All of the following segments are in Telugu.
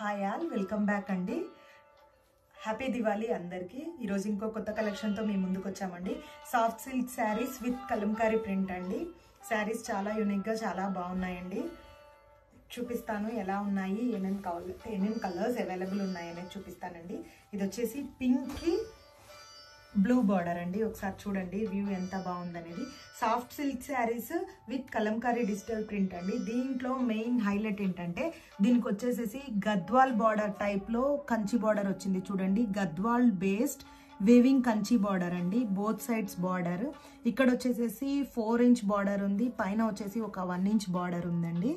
హాయ్ ఆల్ వెల్కమ్ బ్యాక్ అండి. హ్యాపీ దివాళీ అందరికీ. ఈరోజు ఇంకో కొత్త కలెక్షన్తో మేము ముందుకు వచ్చామండి. Soft silk sarees with Kalamkari print అండి. శారీస్ చాలా యూనిక్గా చాలా బాగున్నాయండి. చూపిస్తాను ఎలా ఉన్నాయి ఏమేమి కావాలి ఏమేమి కలర్స్ అవైలబుల్ ఉన్నాయి అనేది చూపిస్తానండి. ఇది వచ్చేసి పింక్కి బ్లూ బార్డర్ అండి. ఒకసారి చూడండి. వ్యూ ఎంత బాగుందనేది. Soft silk sarees with Kalamkari digital print అండి. దీంట్లో మెయిన్ హైలైట్ ఏంటంటే దీనికి వచ్చేసేసి గద్వాల్ బార్డర్ టైప్లో కంచి బార్డర్ వచ్చింది చూడండి. Gadwal based weaving Kanchi border అండి. బోత్ సైడ్స్ బార్డర్ ఇక్కడ వచ్చేసేసి ఫోర్ ఇంచ్ బార్డర్ ఉంది. పైన వచ్చేసి ఒక వన్ ఇంచ్ బార్డర్ ఉందండి.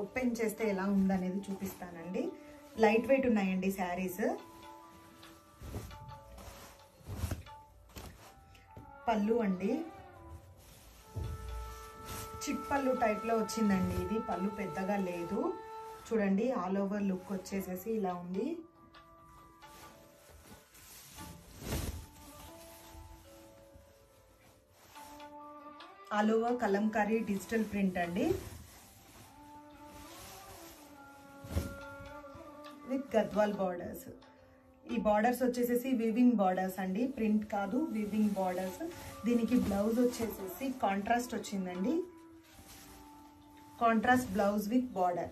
ఓపెన్ చేస్తే ఎలా ఉందనేది చూపిస్తానండి. లైట్ వెయిట్ ఉన్నాయండి శారీస్ పళ్ళు అండి. చిట్ పళ్ళు టైప్లో వచ్చిందండి ఇది. పళ్ళు పెద్దగా లేదు. చూడండి ఆల్ ఓవర్ లుక్ వచ్చేసేసి ఇలా ఉంది. All over Kalamkari digital print అండి. విత్ గద్వాల్ బార్డర్స్ ఈ బార్డర్స్ వచ్చేసేసి వివింగ్ బార్డర్స్ అండి. ప్రింట్ కాదు వివింగ్ బార్డర్స్ దీనికి బ్లౌజ్ వచ్చేసేసి కాంట్రాస్ట్ వచ్చిందండి. Contrast blouse with border